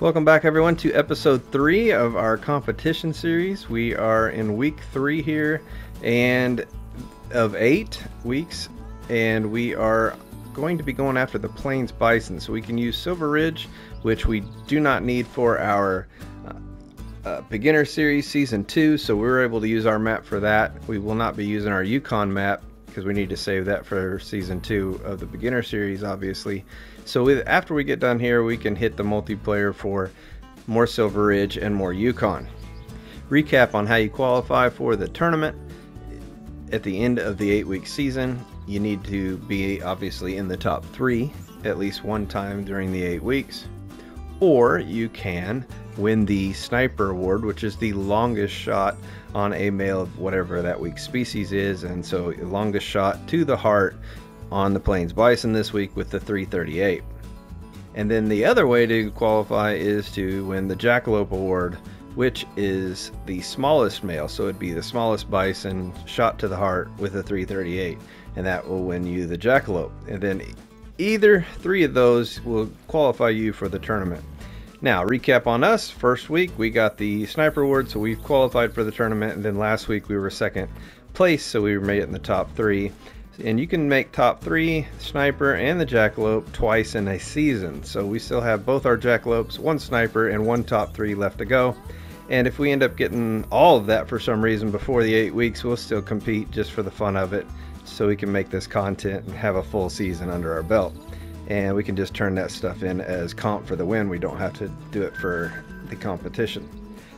Welcome back, everyone, to episode three of our competition series. We are in week three here, and of eight weeks, and we are going to be going after the Plains Bison. So we can use Silver Ridge, which we do not need for our uh, uh, beginner series season two. So we were able to use our map for that. We will not be using our Yukon map because we need to save that for season two of the beginner series, obviously. So with, after we get done here, we can hit the multiplayer for more Silver Ridge and more Yukon. Recap on how you qualify for the tournament. At the end of the eight week season, you need to be obviously in the top three at least one time during the eight weeks. Or you can win the Sniper Award, which is the longest shot on a male of whatever that week's species is. And so, longest shot to the heart on the Plains Bison this week with the 338. And then the other way to qualify is to win the Jackalope Award, which is the smallest male. So it'd be the smallest bison shot to the heart with a 338, and that will win you the Jackalope. And then either three of those will qualify you for the tournament. Now, recap on us. First week, we got the Sniper Award, so we've qualified for the tournament. And then last week, we were second place, so we made it in the top three. And you can make top three, Sniper, and the Jackalope twice in a season. So we still have both our Jackalopes, one Sniper, and one top three left to go. And if we end up getting all of that for some reason before the eight weeks, we'll still compete just for the fun of it so we can make this content and have a full season under our belt and we can just turn that stuff in as comp for the win. We don't have to do it for the competition.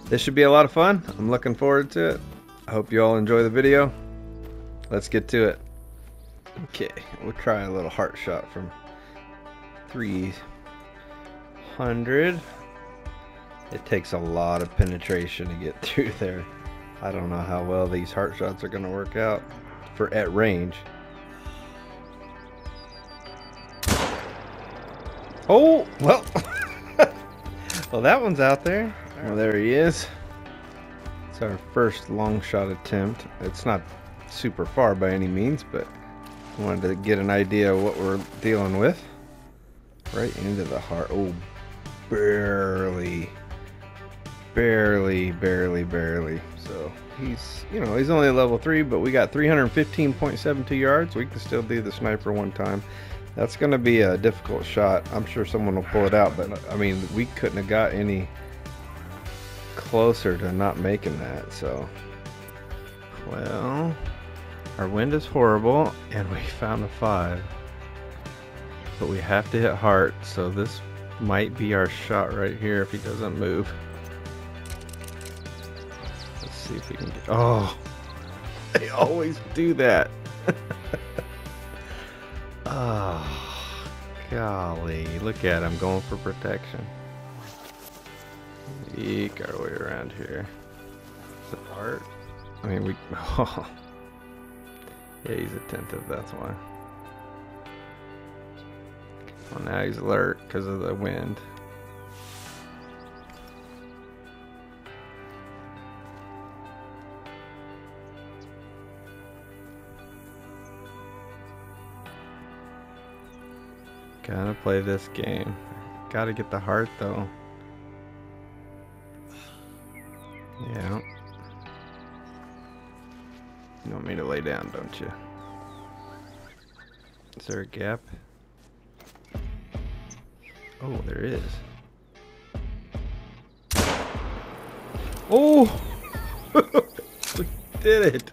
This should be a lot of fun. I'm looking forward to it. I hope you all enjoy the video. Let's get to it. Okay, we'll try a little heart shot from 300. It takes a lot of penetration to get through there. I don't know how well these heart shots are going to work out for at range. Oh, well. well, that one's out there. Well, there he is. It's our first long shot attempt. It's not super far by any means, but wanted to get an idea of what we're dealing with. Right into the heart. Oh, barely. Barely, barely, barely. So he's, you know, he's only level 3, but we got 315.72 yards. We can still do the sniper one time. That's going to be a difficult shot. I'm sure someone will pull it out, but I mean, we couldn't have got any closer to not making that, so. Well, our wind is horrible, and we found a five. But we have to hit heart, so this might be our shot right here if he doesn't move. Let's see if we can get. Oh, they always do that. Oh, golly. Look at him going for protection. Eke our way around here. Is it art? I mean, we... Oh. Yeah, he's attentive, that's why. Well, now he's alert because of the wind. Gotta play this game. Gotta get the heart though. Yeah. You want me to lay down, don't you? Is there a gap? Oh, there is. Oh! we did it!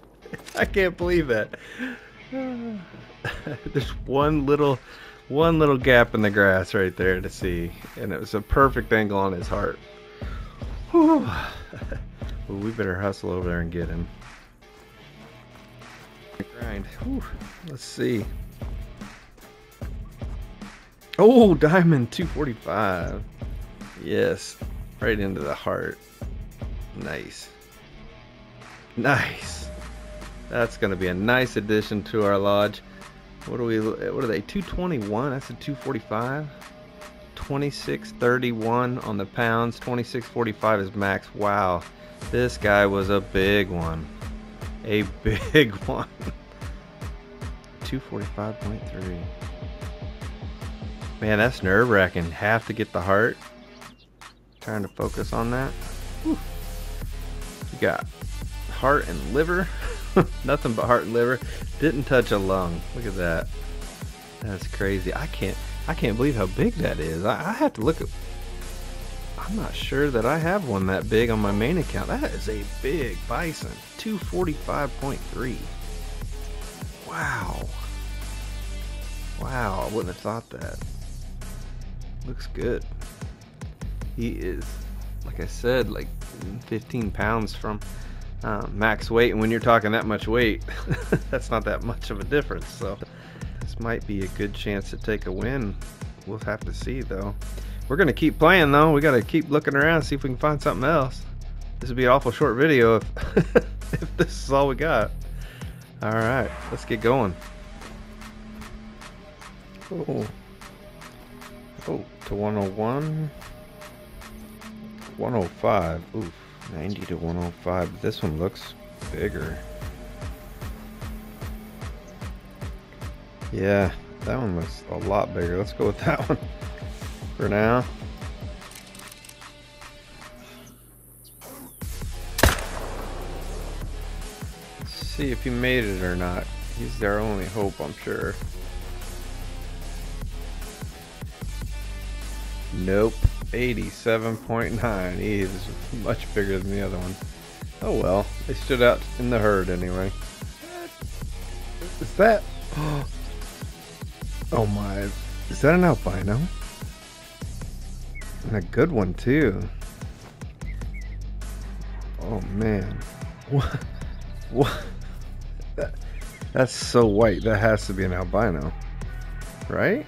I can't believe that. There's one little one little gap in the grass right there to see, and it was a perfect angle on his heart. well, we better hustle over there and get him. Grind. Whew. Let's see. Oh, diamond 245. Yes, right into the heart. Nice. Nice. That's going to be a nice addition to our lodge. What are we? What are they? 221. That's a 245. 2631 on the pounds. 2645 is max. Wow, this guy was a big one. A big one. 245.3. Man, that's nerve wracking. Have to get the heart. trying to focus on that. Whew. You got heart and liver. Nothing but heart and liver. Didn't touch a lung. Look at that. That's crazy. I can't I can't believe how big that is. I, I have to look at I'm not sure that I have one that big on my main account. That is a big bison. 245.3. Wow. Wow, I wouldn't have thought that. Looks good. He is, like I said, like 15 pounds from uh, max weight. And when you're talking that much weight, that's not that much of a difference. So this might be a good chance to take a win. We'll have to see, though. We're to keep playing, though. We got to keep looking around, see if we can find something else. This would be an awful short video if, if this is all we got. All right, let's get going. Oh. Oh, to 101. 105. Oof. 90 to 105. This one looks bigger. Yeah, that one looks a lot bigger. Let's go with that one for now. Let's see if he made it or not. He's their only hope, I'm sure. Nope. 87.9. He is much bigger than the other one. Oh well, they stood out in the herd anyway. Is that... Oh my... Is that an albino? And a good one too. Oh man. What? What? That, that's so white. That has to be an albino. Right?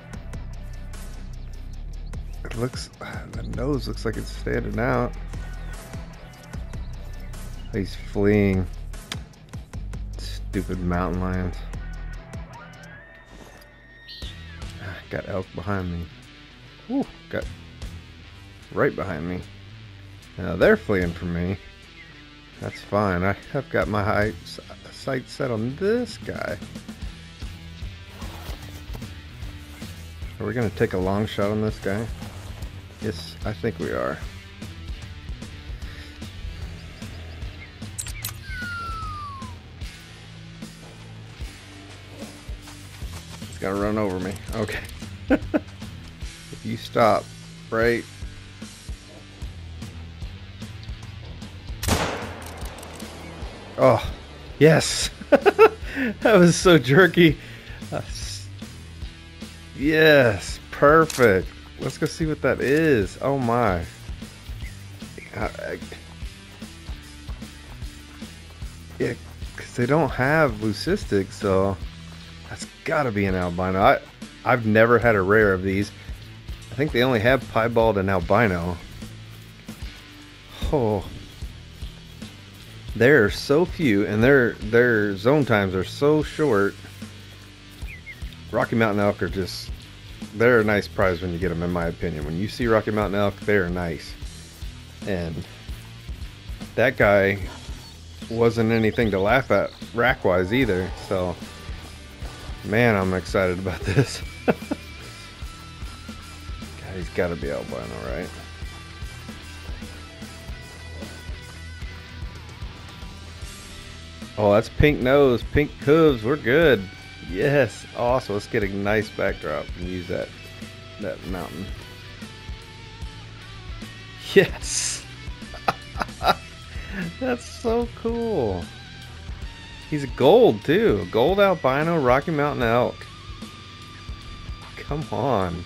It looks, the nose looks like it's standing out. He's fleeing. Stupid mountain lions. Ah, got elk behind me. Ooh, got right behind me. Now they're fleeing from me. That's fine. I have got my sight set on this guy. Are we going to take a long shot on this guy? Yes, I think we are. It's gonna run over me. Okay. if you stop right Oh, yes. that was so jerky. Uh, yes, perfect. Let's go see what that is. Oh my. I, I, yeah, because they don't have leucistic, so that's got to be an albino. I, I've never had a rare of these. I think they only have piebald and albino. Oh, there are so few, and their their zone times are so short. Rocky Mountain elk are just they're a nice prize when you get them, in my opinion. When you see Rocky Mountain elk, they are nice. And that guy wasn't anything to laugh at rack wise either. So, man, I'm excited about this. He's got to be albino, right? Oh, that's pink nose, pink hooves. We're good. Yes, awesome. Let's get a nice backdrop and use that that mountain. Yes. That's so cool. He's gold too. Gold albino Rocky Mountain elk. Come on.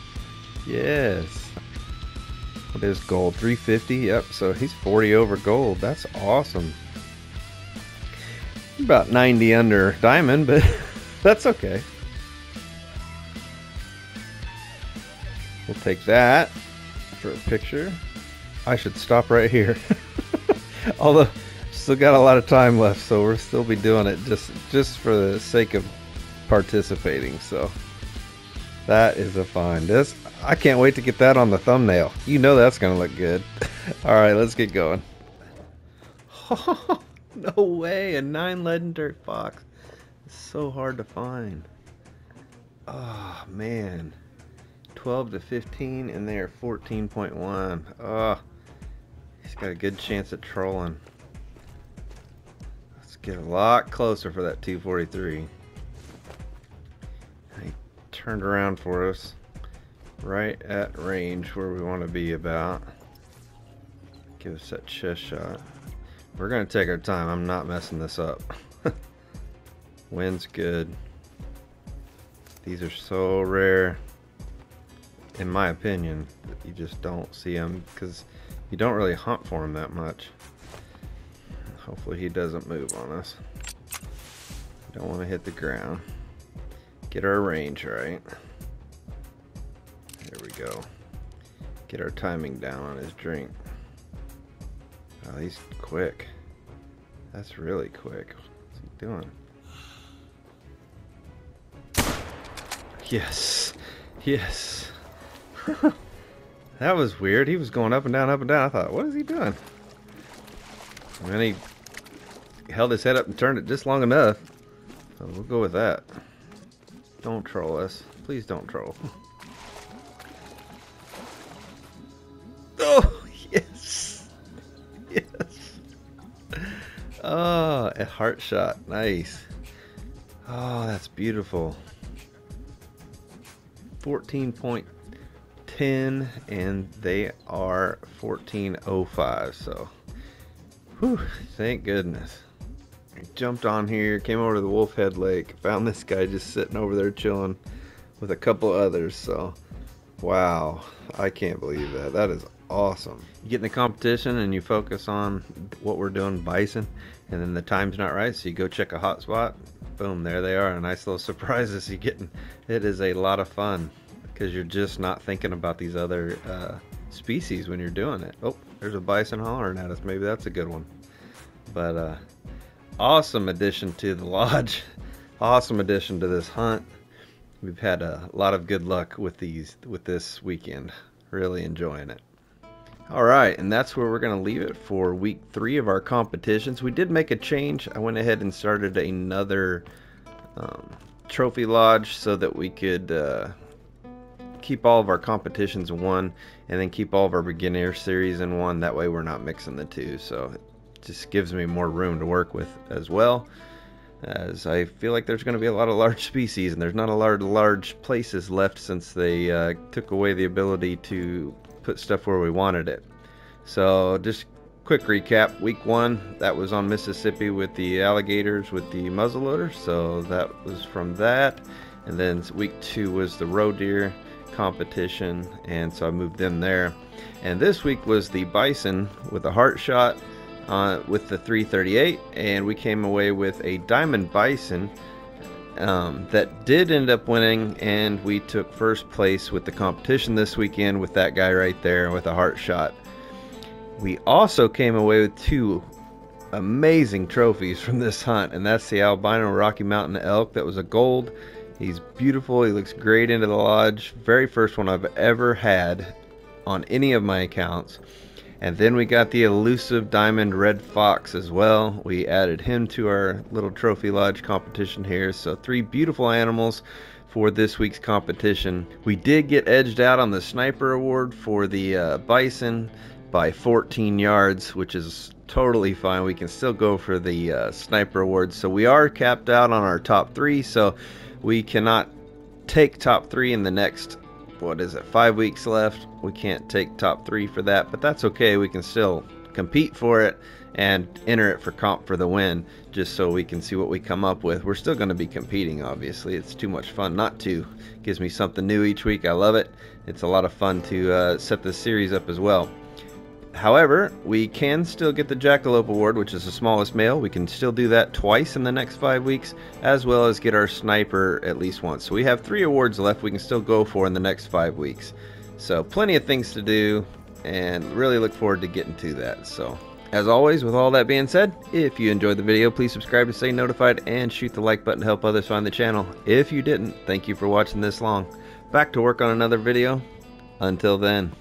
Yes. What is gold? 350? Yep, so he's 40 over gold. That's awesome. About 90 under diamond, but That's okay. We'll take that for a picture. I should stop right here. Although, still got a lot of time left, so we'll still be doing it just just for the sake of participating. So that is a fine. This I can't wait to get that on the thumbnail. You know that's gonna look good. All right, let's get going. no way, a nine legendary fox. It's so hard to find. Oh, man. 12 to 15, and they are 14.1. Oh, ah, He's got a good chance at trolling. Let's get a lot closer for that 243. He turned around for us right at range where we want to be about. Give us that chest shot. We're going to take our time. I'm not messing this up. Wind's good. These are so rare, in my opinion, you just don't see them because you don't really hunt for them that much. Hopefully he doesn't move on us. Don't want to hit the ground. Get our range right. There we go. Get our timing down on his drink. Oh, he's quick. That's really quick. What's he doing? Yes. Yes. that was weird. He was going up and down, up and down. I thought, what is he doing? And then he held his head up and turned it just long enough. So we'll go with that. Don't troll us. Please don't troll. heart shot. Nice. Oh, that's beautiful. 14.10 and they are 14.05 so whew, thank goodness I jumped on here came over to the wolf head lake found this guy just sitting over there chilling with a couple others so wow I can't believe that that is awesome. You get in the competition and you focus on what we're doing bison and then the time's not right so you go check a hot spot. Boom there they are a nice little surprises you getting it is a lot of fun because you're just not thinking about these other uh, species when you're doing it. Oh there's a bison hollering at us. Maybe that's a good one. But uh, awesome addition to the lodge. Awesome addition to this hunt. We've had a lot of good luck with these with this weekend. Really enjoying it all right, and that's where we're going to leave it for week three of our competitions. We did make a change. I went ahead and started another um, trophy lodge so that we could uh, keep all of our competitions in one and then keep all of our beginner series in one. That way we're not mixing the two. So it just gives me more room to work with as well. As I feel like there's going to be a lot of large species and there's not a lot of large places left since they uh, took away the ability to put stuff where we wanted it. So just quick recap. Week one, that was on Mississippi with the alligators with the muzzleloader. So that was from that. And then week two was the roe deer competition. And so I moved them there. And this week was the bison with a heart shot uh, with the 338. And we came away with a diamond bison um, that did end up winning, and we took first place with the competition this weekend with that guy right there with a heart shot. We also came away with two amazing trophies from this hunt, and that's the albino Rocky Mountain elk that was a gold. He's beautiful, he looks great into the lodge. Very first one I've ever had on any of my accounts. And then we got the elusive diamond red fox as well. We added him to our little trophy lodge competition here. So three beautiful animals for this week's competition. We did get edged out on the sniper award for the uh, bison by 14 yards, which is totally fine. We can still go for the uh, sniper award. So we are capped out on our top three. So we cannot take top three in the next what is it, five weeks left. We can't take top three for that, but that's okay. We can still compete for it and enter it for comp for the win just so we can see what we come up with. We're still going to be competing, obviously. It's too much fun not to. Gives me something new each week. I love it. It's a lot of fun to uh, set this series up as well. However, we can still get the Jackalope Award, which is the smallest male. We can still do that twice in the next five weeks, as well as get our Sniper at least once. So we have three awards left we can still go for in the next five weeks. So plenty of things to do, and really look forward to getting to that. So as always, with all that being said, if you enjoyed the video, please subscribe to stay notified and shoot the like button to help others find the channel. If you didn't, thank you for watching this long. Back to work on another video. Until then.